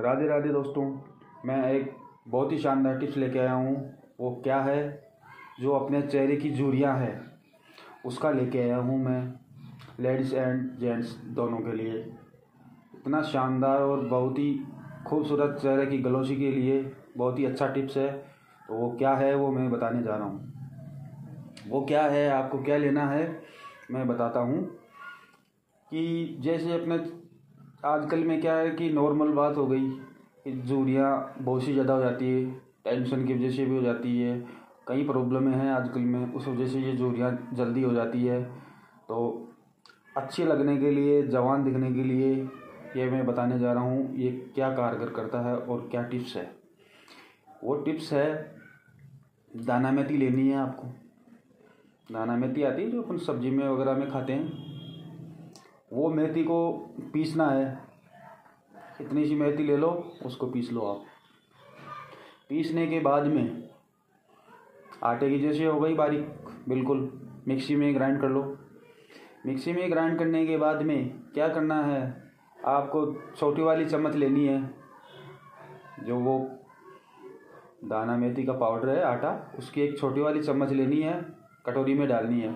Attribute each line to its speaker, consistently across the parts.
Speaker 1: राधे राधे दोस्तों, मैं एक बहुत ही शानदार टिप्स लेके आया हूँ। वो क्या है? जो अपने चेहरे की झुर्रियाँ है, उसका लेके आया हूँ मैं लेडीज़ एंड जेंट्स दोनों के लिए। इतना शानदार और बहुत ही खूबसूरत चेहरे की गलोशी के लिए बहुत ही अच्छा टिप्स है। तो वो क्या है, वो मैं बताने जा रहा हूँ। वो क्या है, आपको क्या लेना है, मैं बताता हूँ कि जैसे अपने आजकल में क्या है कि नॉर्मल बात हो गई, कि झूरियाँ बहुत सी ज़्यादा हो जाती है टेंशन की वजह से भी हो जाती है, कई प्रॉब्लमें हैं आजकल में, उस वजह से ये झूरियाँ जल्दी हो जाती है। तो अच्छे लगने के लिए, जवान दिखने के लिए ये मैं बताने जा रहा हूँ, ये क्या कारगर करता है और क्या टिप्स है। वो टिप्स है, दाना मेथी लेनी है आपको। दाना मेथी आती है जो अपन सब्ज़ी में वगैरह में खाते हैं। वो मेथी को पीसना है। इतनी सी मेथी ले लो, उसको पीस लो आप। पीसने के बाद में आटे की जैसे हो गई बारीक, बिल्कुल। मिक्सी में ग्राइंड कर लो। मिक्सी में ग्राइंड करने के बाद में क्या करना है? आपको छोटी वाली चम्मच लेनी है। जो वो दाना मेथी का पाउडर है, आटा, उसकी एक छोटी वाली चम्मच लेनी है। कटोरी में डालनी है।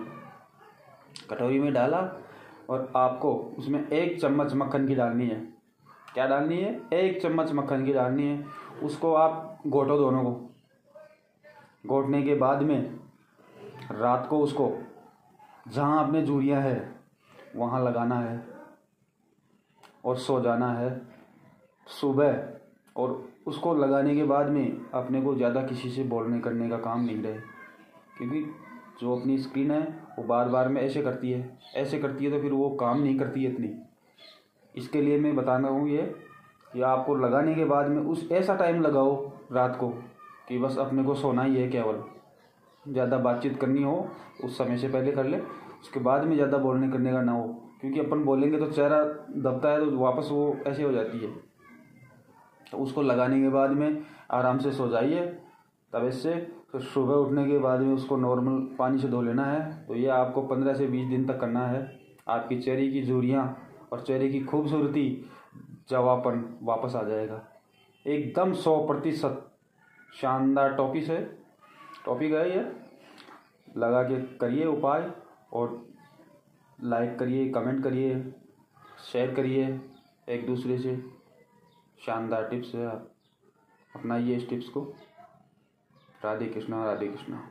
Speaker 1: कटोरी में डाला और आपको उसमें एक चम्मच मक्खन की डालनी है। क्या डालनी है? एक चम्मच मक्खन की डालनी है। उसको आप घोटो दोनों को। घोटने के बाद में रात को उसको जहाँ आपने जूरियाँ है, वहाँ लगाना है और सो जाना है सुबह। और उसको लगाने के बाद में अपने को ज़्यादा किसी से बोलने करने का काम नहीं रहे, क्योंकि जो अपनी स्क्रीन है, वो बार बार में ऐसे करती है। ऐसे करती है तो फिर वो काम नहीं करती है इतनी। इसके लिए मैं बताना हूँ ये, कि आपको लगाने के बाद में उस ऐसा टाइम लगाओ रात को, कि बस अपने को सोना ही है केवल। ज़्यादा बातचीत करनी हो, उस समय से पहले कर ले, उसके बाद में ज़्यादा बोलने करने का ना हो। क्योंकि अपन बोलेंगे तो चेहरा दबता है तो वापस वो ऐसे हो जाती है। तो उसको लगाने के बाद में आराम से सो जाइए तब इससे फिर सुबह उठने के बाद में उसको नॉर्मल पानी से धो लेना है। तो ये आपको पंद्रह से बीस दिन तक करना है। आपकी चेहरे की झुरियाँ और चेहरे की खूबसूरती जवापन वापस आ जाएगा। एकदम सौ प्रतिशत शानदार टॉपिक है टॉपिक है ये लगा के करिए उपाय और लाइक करिए कमेंट करिए शेयर करिए एक दूसरे से। शानदार टिप्स है अपनाइए इस टिप्स को। राधे कृष्णा राधे कृष्णा